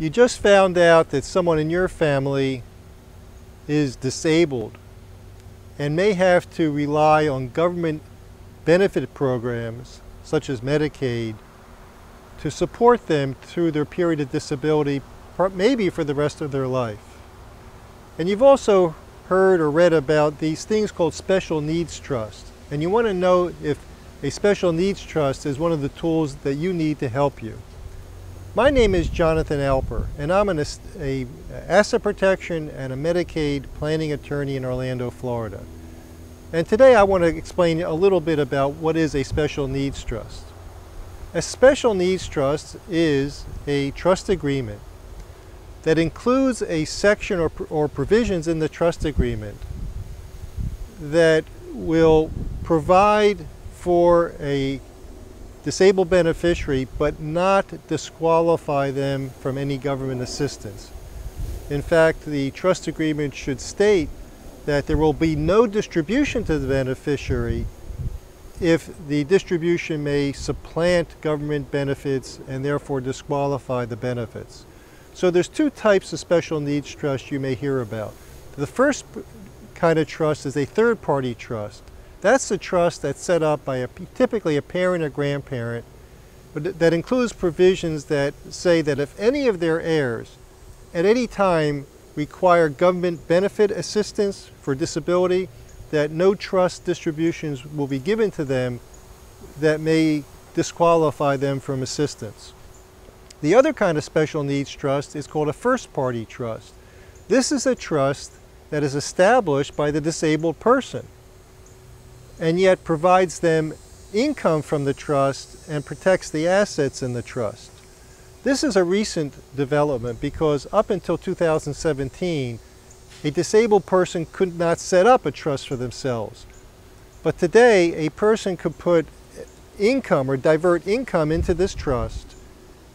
You just found out that someone in your family is disabled and may have to rely on government benefit programs such as Medicaid to support them through their period of disability, maybe for the rest of their life. And you've also heard or read about these things called special needs trust. And you want to know if a special needs trust is one of the tools that you need to help you. My name is Jonathan Alper, and I'm an a asset protection and a Medicaid planning attorney in Orlando, Florida. And today I want to explain a little bit about what is a special needs trust. A special needs trust is a trust agreement that includes a section or, or provisions in the trust agreement that will provide for a disabled beneficiary but not disqualify them from any government assistance. In fact, the trust agreement should state that there will be no distribution to the beneficiary if the distribution may supplant government benefits and therefore disqualify the benefits. So there's two types of special needs trust you may hear about. The first kind of trust is a third-party trust. That's the trust that's set up by a, typically a parent or grandparent, but that includes provisions that say that if any of their heirs at any time require government benefit assistance for disability, that no trust distributions will be given to them that may disqualify them from assistance. The other kind of special needs trust is called a first party trust. This is a trust that is established by the disabled person and yet provides them income from the trust and protects the assets in the trust. This is a recent development because up until 2017, a disabled person could not set up a trust for themselves. But today, a person could put income or divert income into this trust,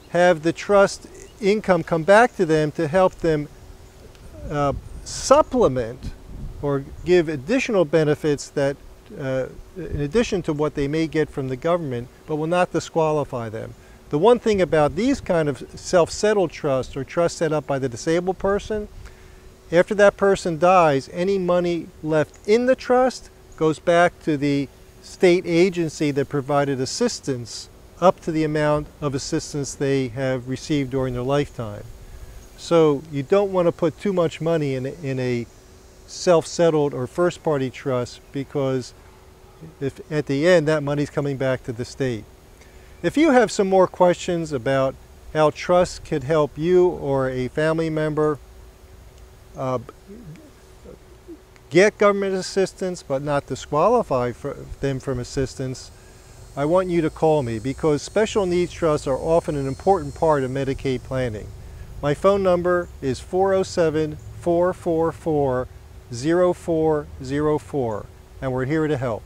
have the trust income come back to them to help them uh, supplement or give additional benefits that uh, in addition to what they may get from the government, but will not disqualify them. The one thing about these kind of self-settled trusts or trusts set up by the disabled person, after that person dies, any money left in the trust goes back to the state agency that provided assistance up to the amount of assistance they have received during their lifetime. So you don't want to put too much money in, in a self-settled or first-party trust because if at the end that money's coming back to the state. If you have some more questions about how trust could help you or a family member uh, get government assistance but not disqualify them from assistance, I want you to call me because special needs trusts are often an important part of Medicaid planning. My phone number is 407 444 0404 and we're here to help.